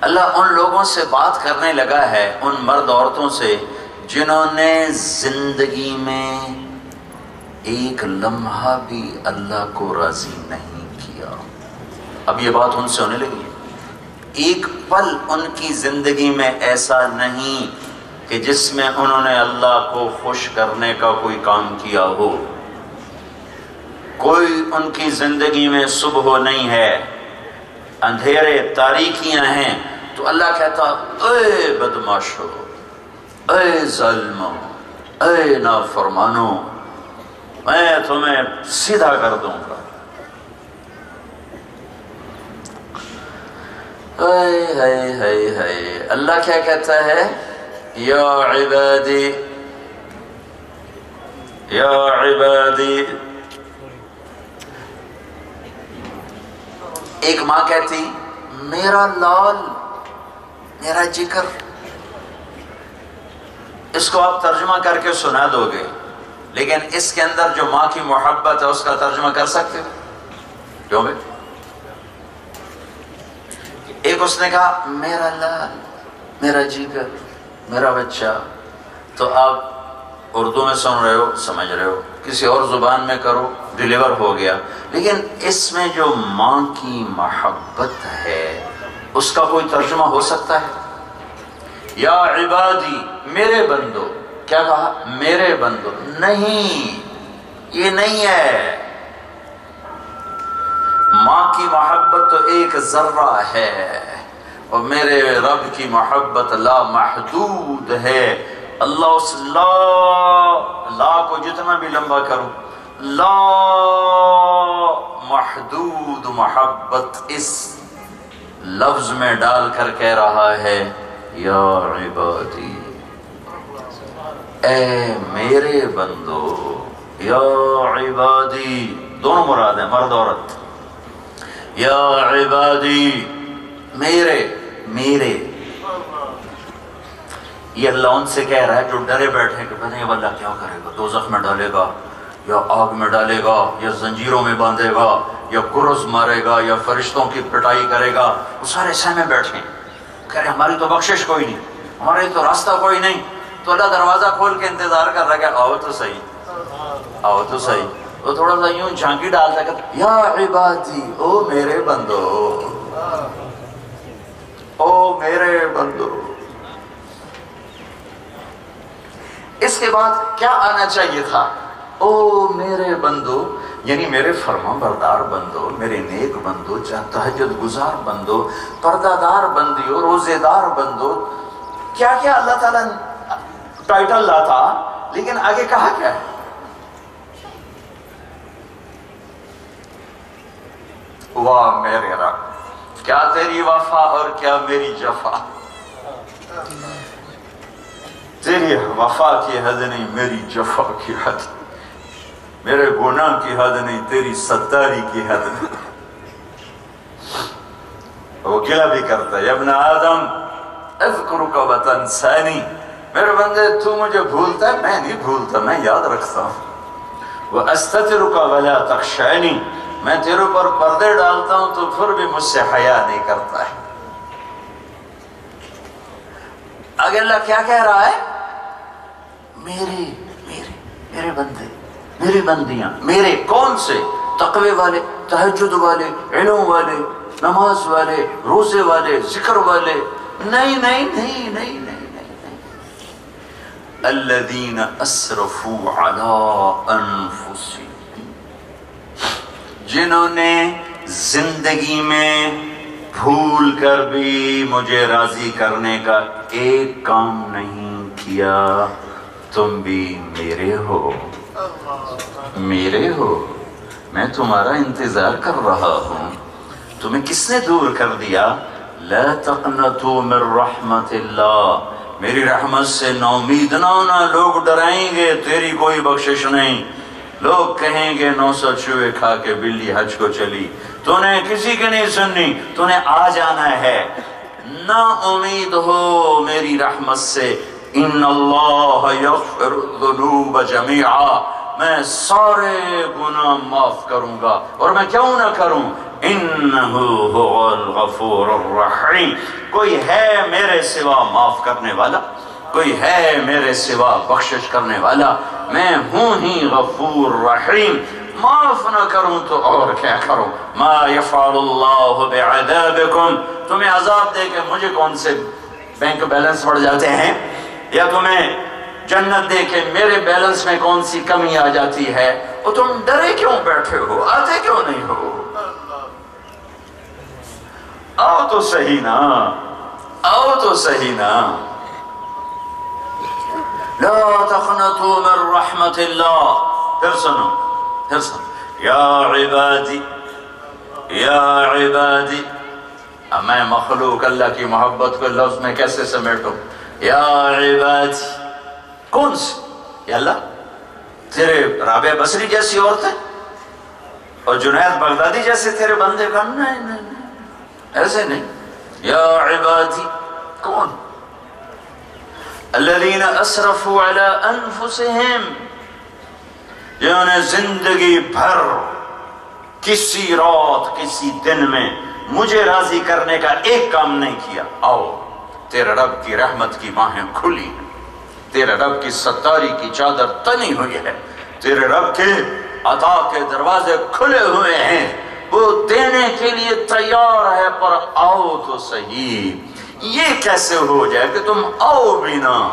اللہ ان لوگوں سے بات کرنے لگا ہے، ان مرد عورتوں سے، جنہوں نے زندگی میں ایک لمحہ بھی اللہ کو راضی نہیں کیا۔ اب یہ بات ان سے ہونے لگی۔ ایک پل ان کی زندگی میں ایسا نہیں کہ جس میں انہوں نے اللہ کو خوش کرنے کا کوئی کام کیا ہو۔ کوئی ان کی زندگی میں صبح نہیں ہے، اندھیرے تاریخیاں ہیں۔ تو اللہ کہتا، اے بدماشو اے ظلمو اے نافرمانو، میں تمہیں سیدھا کر دوں گا۔ اے ہے ہے ہے اللہ کیا کہتا ہے؟ یا عبادی یا عبادی۔ ایک ماں کہتی، میرا لال میرا جی جگر اس کو آپ ترجمہ کر کے سنا دو گے۔ لیکن اس کے اندر جو ماں کی محبت ہے، اس کا ترجمہ کر سکتے ہو؟ کیوں بھائی ایک اس نے کہا، میرا لال، میرا جی جگر میرا بچہ۔ تو آپ اردو میں سن رہے ہو، سمجھ رہے ہو۔ کسی اور زبان میں کرو، ڈیلیور ہو گیا۔ لیکن اس میں جو ماں کی محبت ہے اس کا کوئی ترجمہ ہو سکتا ہے؟ یا عبادی، میرے بندو۔ کیا کہا؟ میرے بندو۔ نہیں، یہ نہیں ہے۔ ماں کی محبت تو ایک ذرہ ہے، اور میرے رب کی محبت لا محدود ہے۔ اللہ اس لا لا کو جتنا بھی لمبا کرو لا محدود محبت اس لفظ میں ڈال کر کہہ رہا ہے، یا عبادی، اے میرے بندو، یا عبادی، دونوں مراد ہیں، مرد عورت۔ یا عبادی، میرے میرے۔ یہ اللہ ان سے کہہ رہا ہے جو ڈرے بیٹھے کہ پتہ نہیں اللہ کیا کرے گا، دوزخ میں ڈالے گا، یا آگ میں ڈالے گا، یا زنجیروں میں باندھے گا۔ یا کرز مارے گا یا فرشتوں کی پٹائی کرے گا، وہ سارے سہمے بیٹھے کہہ رہے، ہماری تو بخشش کوئی نہیں ہمارے تو راستہ کوئی نہیں۔ تو اللہ دروازہ کھول کے انتظار کر رہا کہ آؤ تو صحیح۔ آؤ تو صحیح۔ وہ تھوڑا سا یوں جھانکی ڈالتا کہ، یا عبادی، او میرے بندو۔ او میرے بندو۔ اس کے بعد کیا آنا چاہیے تھا؟ او میرے بندو یعنی میرے فرما بردار بندو، میرے نیک بندو تہجد گزار بندو پردہ دار بندیو روزے دار بندو، کیا کیا اللہ تعالیٰ ٹائٹل لاتا لیکن آگے کہا کیا ہے؟ واہ میرے رب، کیا تیری وفا اور کیا میری جفا؟ تیری وفا کی حد نہیں، میری جفا کی حد۔ میرے گناہ کی حد نہیں، تیری ستاری کی حد نہیں۔ وہ گلہ بھی کرتا ہے؟ ابن آدم اذکرک وطن سانی میرے بندے، تو مجھے بھولتا ہے، میں نہیں بھولتا، میں یاد رکھتا ہوں۔ وہ استترک ولا تخشینی میں تیرے پر پردے ڈالتا ہوں، تو پھر بھی مجھ سے حیا نہیں کرتا ہے۔ آگے اللہ کیا کہہ رہا ہے؟ میرے میرے میرے بندے۔ میری بندیاں، میرے کون سے؟ تقوی والے، تہجد والے، علم والے، نماز والے، روزے والے، ذکر والے۔ نہیں نہیں نہیں نہیں نہیں اسرفوا على انفسهم جنہوں نے زندگی میں بھول کر بھی مجھے راضی کرنے کا ایک کام نہیں کیا، تم بھی میرے ہو۔ میرے ہو، میں تمہارا انتظار کر رہا ہوں۔ تمہیں کس نے دور کر دیا؟ لا تقنطوا من رحمت اللہ۔ میری رحمت سے نومید نہ ہونا، لوگ ڈرائیں گے، تیری کوئی بخشش نہیں۔ لوگ کہیں گے، نو سو چوہے کھا کے بلی حج کو چلی۔ تو نے کسی کی نہیں سننی تو نے آ جانا ہے۔ نہ امید ہو میری رحمت سے ان اللہ یغفر الذنوب جميعا میں سارے گناہ معاف کروں گا اور میں کیوں نہ کروں؟ انہو هو الغفور الرحیم۔ کوئی ہے میرے سوا معاف کرنے والا؟ کوئی ہے میرے سوا بخشش کرنے والا؟ میں ہوں ہی غفور رحیم۔ معاف نہ کروں تو اور کیا کروں؟ ما یفعل اللہ بعذابکم۔ تمہیں عذاب دے کے مجھے کون سے بینک بیلنس بڑھ جاتے ہیں؟ یا تمہیں جنت دے کے میرے بیلنس میں کون سی کمی آ جاتی ہے؟ وہ تم ڈرے کیوں بیٹھے ہو؟ آتے کیوں نہیں ہو؟ آؤ تو صحیح نا۔ آؤ تو صحیح نا۔ لا تخنطوا من رحمت اللہ۔ پھر سنو پھر سنو۔ یا عبادی یا عبادی۔ اب میں مخلوق اللہ کی محبت کو لفظ میں کیسے سمیٹوں؟ یا عبادی کون سی یا اللہ تیرے رابع بصری جیسی عورت ہے اور جنید بغدادی جیسے تیرے بندے کا نہیں نہیں ایسے نہیں. یا عبادی، کون؟ الذين اسرفوا على انفسهم جنہوں یعنی نے زندگی بھر، کسی رات، کسی دن میں مجھے راضی کرنے کا ایک کام نہیں کیا. آؤ. تیرے رب کی رحمت کی ماہیں کھلی تیرے رب کی ستاری کی چادر تنی ہوئی ہے۔ تیرے رب کے عطا کے دروازے کھلے ہوئے ہیں۔ وہ دینے کے لیے تیار ہے، پر آؤ تو صحیح۔ یہ کیسے ہو جائے کہ تم آؤ بھی نہ۔